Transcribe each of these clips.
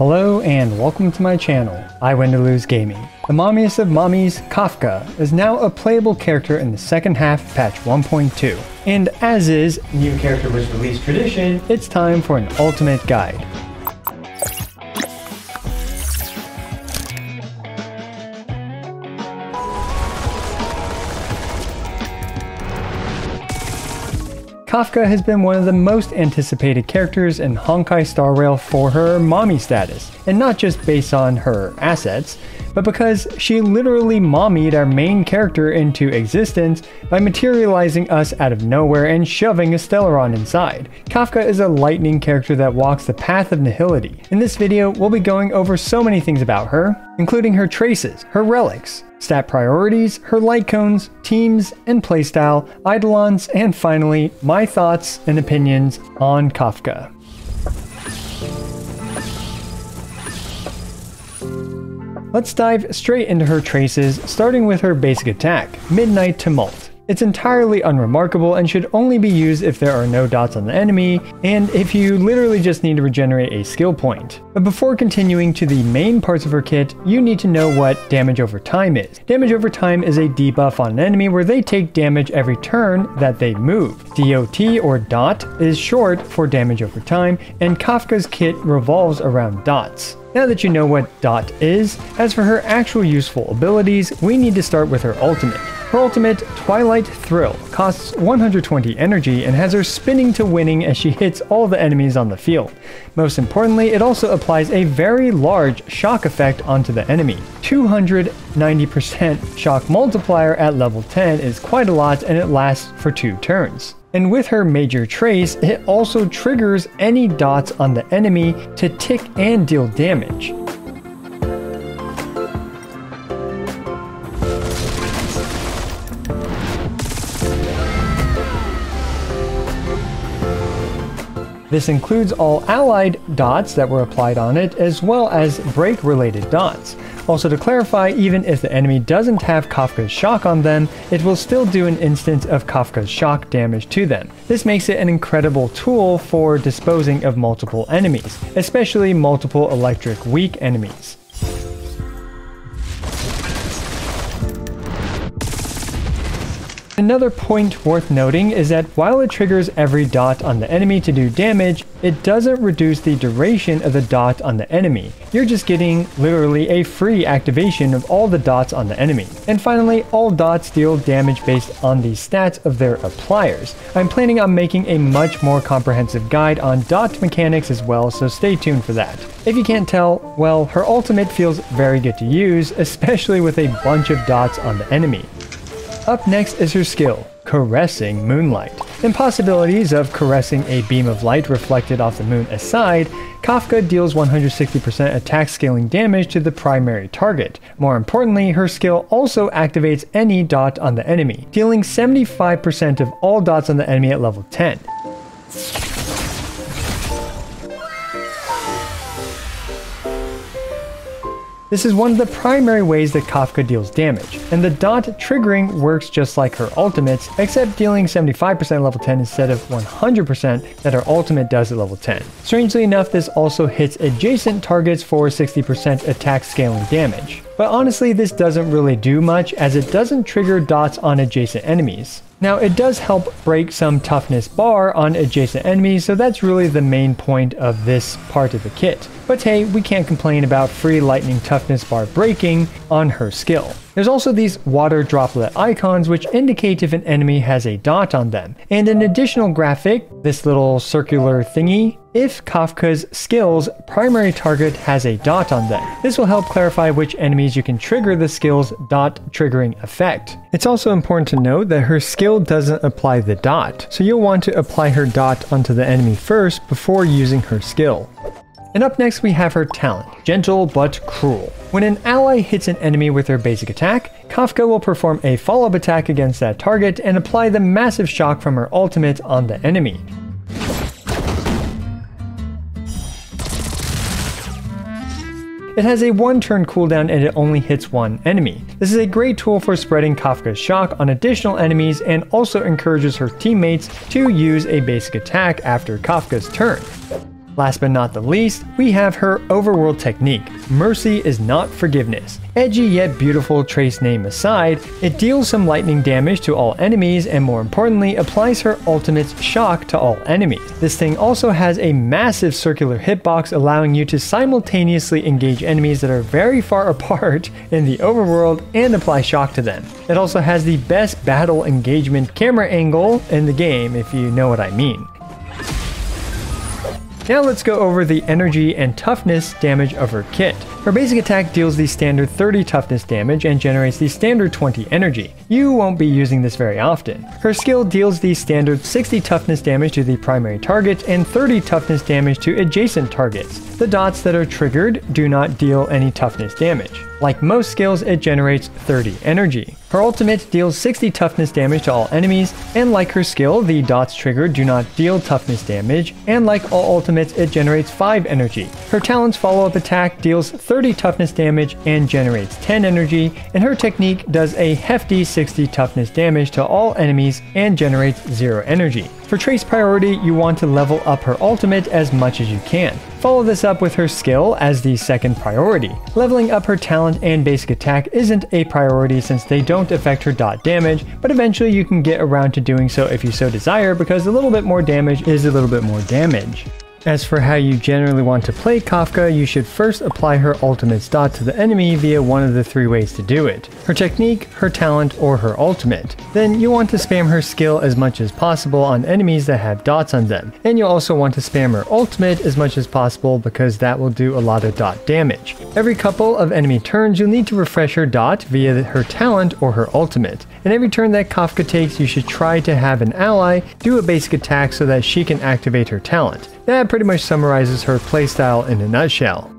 Hello and welcome to my channel, I Lose Gaming. The mommiest of mommies, Kafka, is now a playable character in the second half patch 1.2. And as is new character was released tradition, it's time for an ultimate guide. Kafka has been one of the most anticipated characters in Honkai Star Rail for her mommy status, and not just based on her assets, but because she literally mommied our main character into existence by materializing us out of nowhere and shoving a Stellaron inside. Kafka is a lightning character that walks the path of nihility. In this video, we'll be going over so many things about her, including her traces, her relics, stat priorities, her light cones, teams and playstyle, eidolons, and finally, my thoughts and opinions on Kafka. Let's dive straight into her traces, starting with her basic attack, Midnight Tumult. It's entirely unremarkable and should only be used if there are no dots on the enemy, and if you literally just need to regenerate a skill point. But before continuing to the main parts of her kit, you need to know what damage over time is. Damage over time is a debuff on an enemy where they take damage every turn that they move. DOT or dot is short for damage over time, and Kafka's kit revolves around dots. Now that you know what Dot is, as for her actual useful abilities, we need to start with her ultimate. Her ultimate, Twilight Thrill, costs 120 energy and has her spinning to winning as she hits all the enemies on the field. Most importantly, it also applies a very large shock effect onto the enemy. 290% shock multiplier at level 10 is quite a lot and it lasts for two turns. And with her major trace, it also triggers any dots on the enemy to tick and deal damage. This includes all allied dots that were applied on it, as well as break related dots. Also to clarify, even if the enemy doesn't have Kafka's shock on them, it will still do an instance of Kafka's shock damage to them. This makes it an incredible tool for disposing of multiple enemies, especially multiple electric weak enemies. Another point worth noting is that while it triggers every dot on the enemy to do damage, it doesn't reduce the duration of the dot on the enemy. You're just getting literally a free activation of all the dots on the enemy. And finally, all dots deal damage based on the stats of their appliers. I'm planning on making a much more comprehensive guide on dot mechanics as well, so stay tuned for that. If you can't tell, well, her ultimate feels very good to use, especially with a bunch of dots on the enemy. Up next is her skill, Caressing Moonlight. Impossibilities of caressing a beam of light reflected off the moon aside, Kafka deals 160% attack scaling damage to the primary target. More importantly, her skill also activates any dot on the enemy, dealing 75% of all dots on the enemy at level 10. This is one of the primary ways that Kafka deals damage, and the dot triggering works just like her ultimates, except dealing 75% level 10 instead of 100% that her ultimate does at level 10. Strangely enough, this also hits adjacent targets for 60% attack scaling damage. But honestly, this doesn't really do much as it doesn't trigger dots on adjacent enemies. Now it does help break some toughness bar on adjacent enemies, so that's really the main point of this part of the kit. But hey, we can't complain about free lightning toughness bar breaking on her skill. There's also these water droplet icons which indicate if an enemy has a dot on them, and an additional graphic, this little circular thingy, if Kafka's skill's primary target has a dot on them. This will help clarify which enemies you can trigger the skill's dot triggering effect. It's also important to note that her skill doesn't apply the dot, so you'll want to apply her dot onto the enemy first before using her skill. And up next we have her talent, Gentle but Cruel. When an ally hits an enemy with her basic attack, Kafka will perform a follow-up attack against that target and apply the massive shock from her ultimate on the enemy. It has a one turn cooldown and it only hits one enemy. This is a great tool for spreading Kafka's shock on additional enemies and also encourages her teammates to use a basic attack after Kafka's turn. Last but not the least, we have her overworld technique. Mercy is not forgiveness. Edgy yet beautiful trace name aside, it deals some lightning damage to all enemies and more importantly applies her ultimate's shock to all enemies. This thing also has a massive circular hitbox allowing you to simultaneously engage enemies that are very far apart in the overworld and apply shock to them. It also has the best battle engagement camera angle in the game if you know what I mean. Now let's go over the energy and toughness damage of her kit. Her basic attack deals the standard 30 toughness damage and generates the standard 20 energy. You won't be using this very often. Her skill deals the standard 60 toughness damage to the primary target and 30 toughness damage to adjacent targets. The dots that are triggered do not deal any toughness damage. Like most skills, it generates 30 energy. Her ultimate deals 60 toughness damage to all enemies, and like her skill, the dots triggered do not deal toughness damage, and like all ultimates, it generates 5 energy. Her talent's follow-up attack deals 30 toughness damage and generates 10 energy, and her technique does a hefty 60 toughness damage to all enemies and generates 0 energy. For Trace priority, you want to level up her ultimate as much as you can. Follow this up with her skill as the second priority. Leveling up her talent and basic attack isn't a priority since they don't affect her dot damage, but eventually you can get around to doing so if you so desire because a little bit more damage is a little bit more damage. As for how you generally want to play Kafka, you should first apply her ultimate dot to the enemy via one of the three ways to do it. Her technique, her talent, or her ultimate. Then you want to spam her skill as much as possible on enemies that have dots on them. And you also want to spam her ultimate as much as possible because that will do a lot of dot damage. Every couple of enemy turns you'll need to refresh her dot via her talent or her ultimate. And every turn that Kafka takes you should try to have an ally do a basic attack so that she can activate her talent. That pretty much summarizes her playstyle in a nutshell.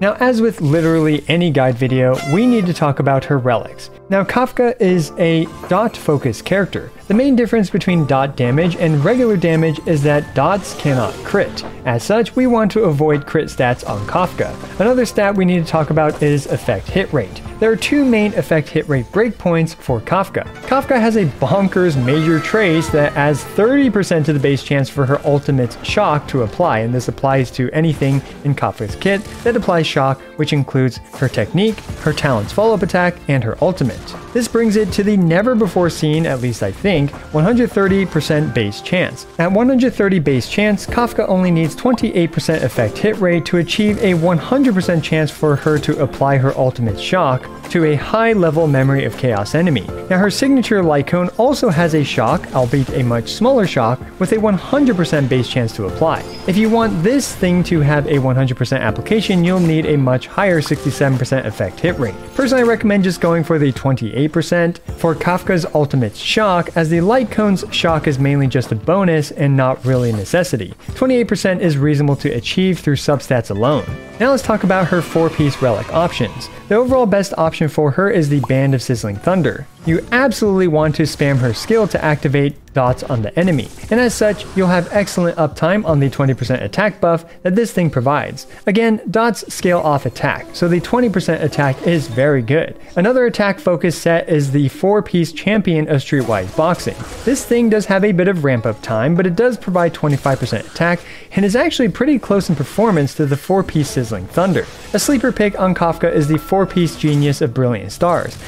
Now as with literally any guide video, we need to talk about her relics. Now Kafka is a dot focused character. The main difference between dot damage and regular damage is that dots cannot crit. As such, we want to avoid crit stats on Kafka. Another stat we need to talk about is effect hit rate. There are two main effect hit rate breakpoints for Kafka. Kafka has a bonkers major trace that adds 30% to the base chance for her ultimate shock to apply, and this applies to anything in Kafka's kit that applies shock, which includes her technique, her talent's follow-up attack, and her ultimate. This brings it to the never before seen, at least I think, 130% base chance. At 130 base chance, Kafka only needs 28% effect hit rate to achieve a 100% chance for her to apply her ultimate shock, to a high level memory of chaos enemy. Now her signature light cone also has a shock, albeit a much smaller shock, with a 100% base chance to apply. If you want this thing to have a 100% application, you'll need a much higher 67% effect hit rate. Personally, I recommend just going for the 28% for Kafka's ultimate shock, as the light cone's shock is mainly just a bonus and not really a necessity. 28% is reasonable to achieve through substats alone. Now let's talk about her 4-piece relic options. The overall best option for her is the Band of Sizzling Thunder. You absolutely want to spam her skill to activate dots on the enemy, and as such, you'll have excellent uptime on the 20% attack buff that this thing provides. Again, dots scale off attack, so the 20% attack is very good. Another attack focus set is the 4-piece Champion of Streetwise Boxing. This thing does have a bit of ramp up time, but it does provide 25% attack, and is actually pretty close in performance to the 4-piece Sizzling Thunder. A sleeper pick on Kafka is the 4-piece Genius of Brilliant Stars.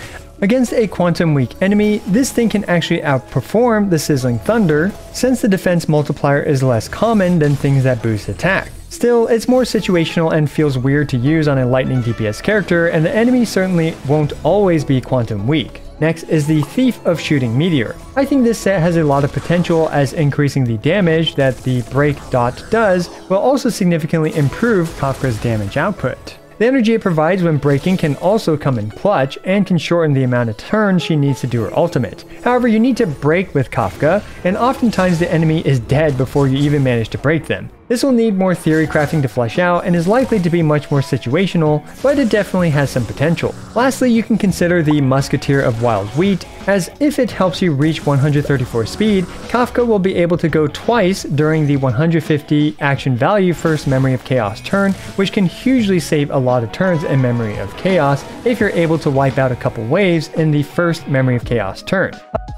Against a quantum weak enemy, this thing can actually outperform the Sizzling Thunder, since the defense multiplier is less common than things that boost attack. Still, it's more situational and feels weird to use on a lightning DPS character, and the enemy certainly won't always be quantum weak. Next is the Thief of Shooting Meteor. I think this set has a lot of potential as increasing the damage that the break dot does will also significantly improve Kafka's damage output. The energy it provides when breaking can also come in clutch and can shorten the amount of turns she needs to do her ultimate. However, you need to break with Kafka, and oftentimes the enemy is dead before you even manage to break them. This will need more theory crafting to flesh out and is likely to be much more situational, but it definitely has some potential. Lastly, you can consider the Musketeer of Wild Wheat, as if it helps you reach 134 speed, Kafka will be able to go twice during the 150 action value first Memory of Chaos turn, which can hugely save a lot of turns in Memory of Chaos if you're able to wipe out a couple waves in the first Memory of Chaos turn.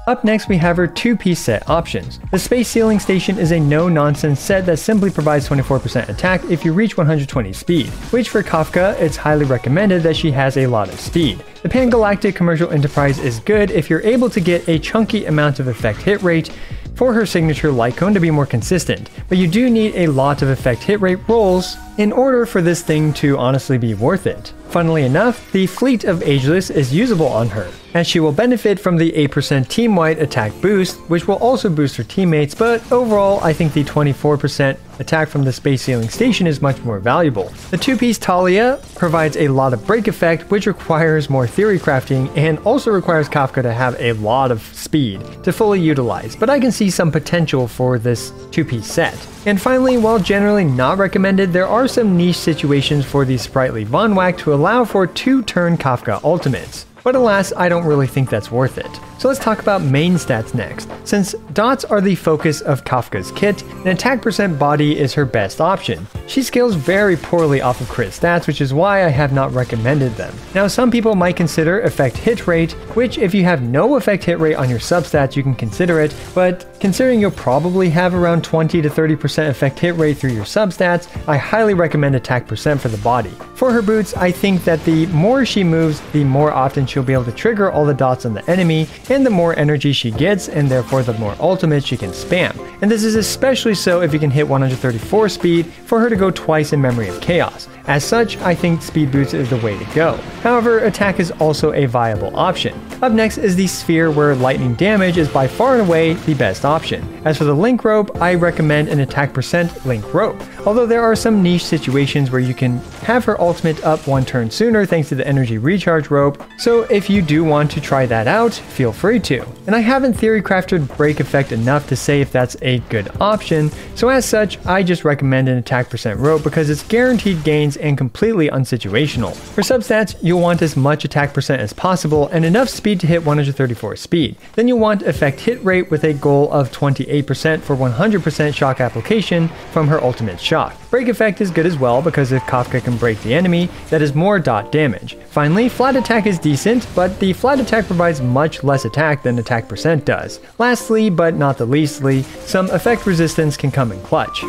Up next, we have her two-piece set options. The Space Sealing Station is a no-nonsense set that simply provides 24% attack if you reach 120 speed, which for Kafka, it's highly recommended that she has a lot of speed. The Pangalactic Commercial Enterprise is good if you're able to get a chunky amount of effect hit rate, for her signature light cone to be more consistent, but you do need a lot of effect hit rate rolls in order for this thing to honestly be worth it. Funnily enough, the Fleet of Ageless is usable on her, and she will benefit from the 8% team-wide attack boost, which will also boost her teammates, but overall I think the 24% attack from the space sealing station is much more valuable. The two-piece Talia provides a lot of break effect, which requires more theory crafting and also requires Kafka to have a lot of speed to fully utilize, but I can see some potential for this two-piece set. And finally, while generally not recommended, there are some niche situations for the sprightly Vonwacq to allow for two-turn Kafka ultimates. But alas, I don't really think that's worth it. So let's talk about main stats next. Since dots are the focus of Kafka's kit, an attack percent body is her best option. She scales very poorly off of crit stats, which is why I have not recommended them. Now some people might consider effect hit rate, which if you have no effect hit rate on your substats you can consider it, but considering you'll probably have around 20 to 30% effect hit rate through your substats, I highly recommend attack percent for the body. For her boots, I think that the more she moves, the more often she'll be able to trigger all the dots on the enemy, and the more energy she gets, and therefore the more ultimate she can spam. And this is especially so if you can hit 134 speed for her to go twice in Memory of Chaos. As such, I think speed boots is the way to go. However, attack is also a viable option. Up next is the sphere where lightning damage is by far and away the best option. As for the link rope, I recommend an attack percent link rope, although there are some niche situations where you can have her ultimate up one turn sooner thanks to the energy recharge rope, so if you do want to try that out, feel free to. And I haven't theory crafted break effect enough to say if that's a good option, so as such, I just recommend an attack percent rope because it's guaranteed gains and completely unsituational. For substats, you'll want as much attack percent as possible and enough speed to hit 134 speed. Then you'll want effect hit rate with a goal of 28% for 100% shock application from her ultimate shock. Break effect is good as well because if Kafka can break the enemy, that is more dot damage. Finally, flat attack is decent, but the flat attack provides much less attack than attack percent does. Lastly, but not the leastly, some effect resistance can come in clutch.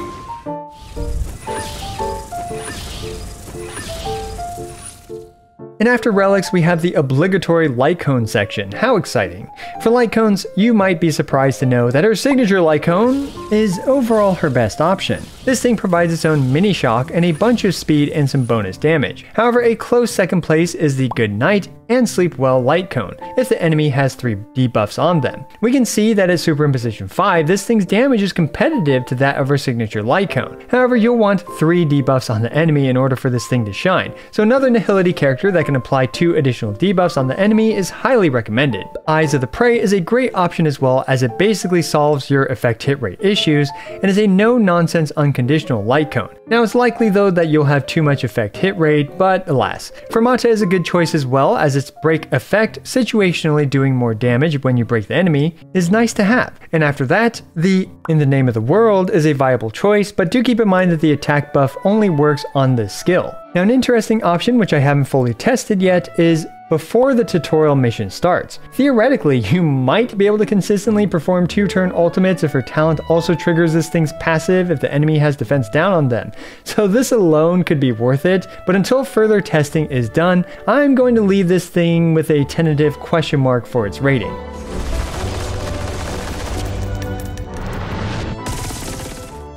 And after relics, we have the obligatory light cone section. How exciting. For light cones, you might be surprised to know that her signature light cone is overall her best option. This thing provides its own mini shock and a bunch of speed and some bonus damage. However, a close second place is the Good Night and Sleep Well light cone, if the enemy has 3 debuffs on them. We can see that at Superimposition 5, this thing's damage is competitive to that of her signature light cone. However, you'll want 3 debuffs on the enemy in order for this thing to shine, so another Nihility character that can apply 2 additional debuffs on the enemy is highly recommended. Eyes of the Prey is a great option as well as it basically solves your effect hit rate issues and is a no-nonsense unconditional light cone. Now it's likely though that you'll have too much effect hit rate, but alas. Fermata is a good choice as well as its break effect, situationally doing more damage when you break the enemy, is nice to have. And after that, the In the Name of the World is a viable choice, but do keep in mind that the attack buff only works on this skill. Now an interesting option which I haven't fully tested yet is before the tutorial mission starts. Theoretically, you might be able to consistently perform two turn ultimates if her talent also triggers this thing's passive if the enemy has defense down on them. So this alone could be worth it, but until further testing is done, I'm going to leave this thing with a tentative question mark for its rating.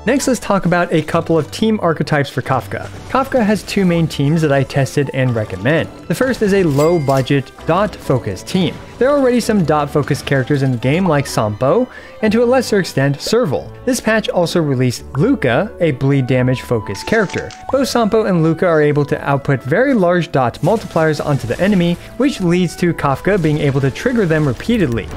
Next, let's talk about a couple of team archetypes for Kafka. Kafka has two main teams that I tested and recommend. The first is a low budget dot focus team. There are already some dot focus characters in the game like Sampo, and to a lesser extent, Serval. This patch also released Luka, a bleed damage focus character. Both Sampo and Luka are able to output very large dot multipliers onto the enemy, which leads to Kafka being able to trigger them repeatedly.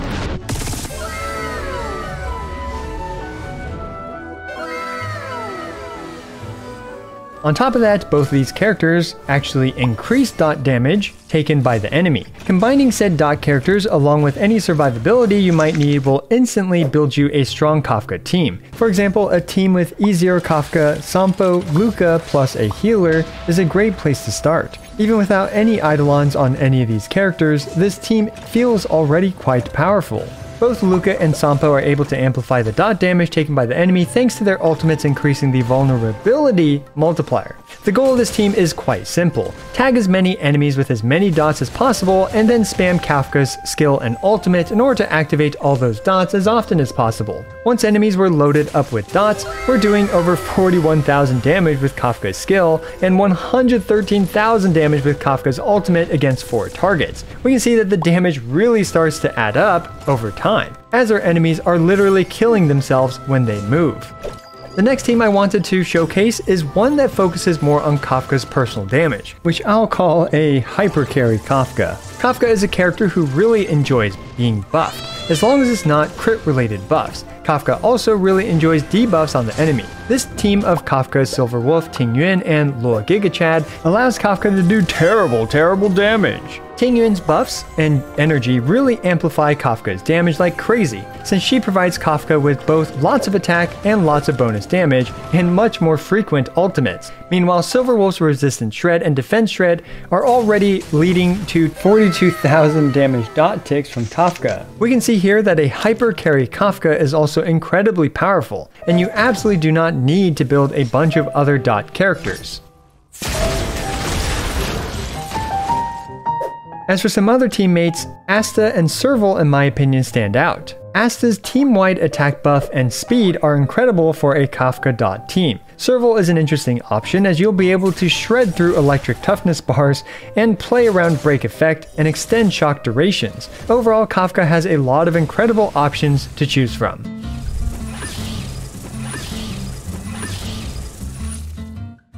On top of that, both of these characters actually increase dot damage taken by the enemy. Combining said dot characters along with any survivability you might need will instantly build you a strong Kafka team. For example, a team with E0 Kafka, Sampo, Luka plus a healer is a great place to start. Even without any Eidolons on any of these characters, this team feels already quite powerful. Both Luka and Sampo are able to amplify the dot damage taken by the enemy thanks to their ultimates increasing the vulnerability multiplier. The goal of this team is quite simple. Tag as many enemies with as many dots as possible and then spam Kafka's skill and ultimate in order to activate all those dots as often as possible. Once enemies were loaded up with dots, we're doing over 41,000 damage with Kafka's skill and 113,000 damage with Kafka's ultimate against 4 targets. We can see that the damage really starts to add up over time, as our enemies are literally killing themselves when they move. The next team I wanted to showcase is one that focuses more on Kafka's personal damage, which I'll call a hyper carry Kafka. Kafka is a character who really enjoys being buffed, as long as it's not crit related buffs. Kafka also really enjoys debuffs on the enemy. This team of Kafka's Silver Wolf, Ting Yun, and Lua Giga Gigachad allows Kafka to do terrible, terrible damage. Yun's buffs and energy really amplify Kafka's damage like crazy, since she provides Kafka with both lots of attack and lots of bonus damage, and much more frequent ultimates. Meanwhile, Silverwolf's Resistance Shred and Defense Shred are already leading to 42,000 damage dot ticks from Kafka. We can see here that a hyper carry Kafka is also incredibly powerful, and you absolutely do not need to build a bunch of other dot characters. As for some other teammates, Asta and Serval in my opinion stand out. Asta's team-wide attack buff and speed are incredible for a Kafka dot team. Serval is an interesting option as you'll be able to shred through electric toughness bars and play around break effect and extend shock durations. Overall, Kafka has a lot of incredible options to choose from.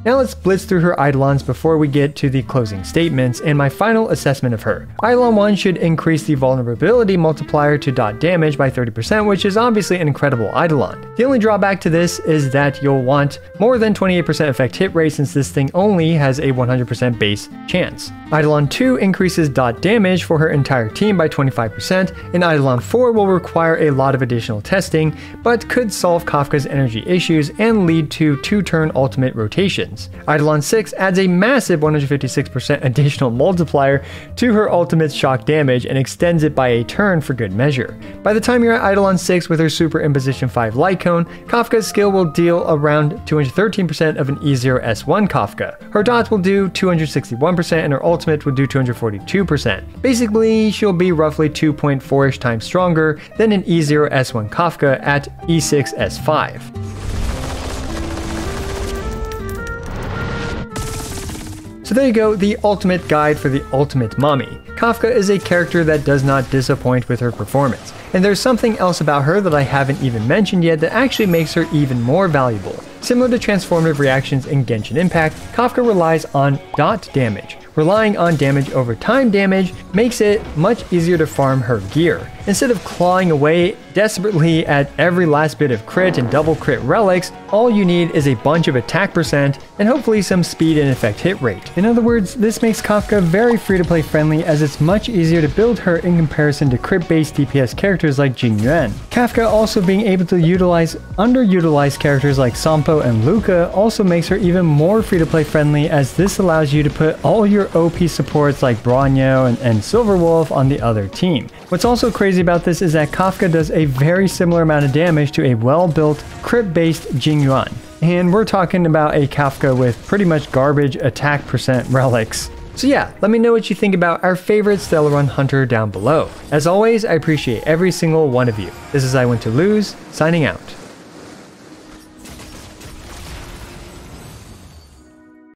Now let's blitz through her Eidolons before we get to the closing statements and my final assessment of her. Eidolon 1 should increase the vulnerability multiplier to dot damage by 30%, which is obviously an incredible Eidolon. The only drawback to this is that you'll want more than 28% effect hit rate since this thing only has a 100% base chance. Eidolon 2 increases dot damage for her entire team by 25%, and Eidolon 4 will require a lot of additional testing, but could solve Kafka's energy issues and lead to 2-turn ultimate rotations. Eidolon 6 adds a massive 156% additional multiplier to her ultimate shock damage and extends it by a turn for good measure. By the time you're at Eidolon 6 with her Super Imposition 5 Light Cone, Kafka's skill will deal around 213% of an E0 S1 Kafka. Her dots will do 261% and her ultimate will do 242%. Basically, she'll be roughly 2.4ish times stronger than an E0 S1 Kafka at E6 So there you go, the ultimate guide for the ultimate mommy. Kafka is a character that does not disappoint with her performance, and there's something else about her that I haven't even mentioned yet that actually makes her even more valuable. Similar to transformative reactions in Genshin Impact, Kafka relies on dot damage, Relying on damage over time damage makes it much easier to farm her gear. Instead of clawing away desperately at every last bit of crit and double crit relics, all you need is a bunch of attack percent and hopefully some speed and effect hit rate. In other words, this makes Kafka very free to play friendly as it's much easier to build her in comparison to crit based DPS characters like Jing Yuan. Kafka also being able to utilize underutilized characters like Sampo and Luka also makes her even more free to play friendly as this allows you to put all your OP supports like Bronya and, and Silverwolf on the other team. What's also crazy about this is that Kafka does a very similar amount of damage to a well-built crit-based Jingyuan. And we're talking about a Kafka with pretty much garbage attack percent relics. So yeah, let me know what you think about our favorite Stellaron Hunter down below. As always, I appreciate every single one of you. This is I Win to Lose, signing out.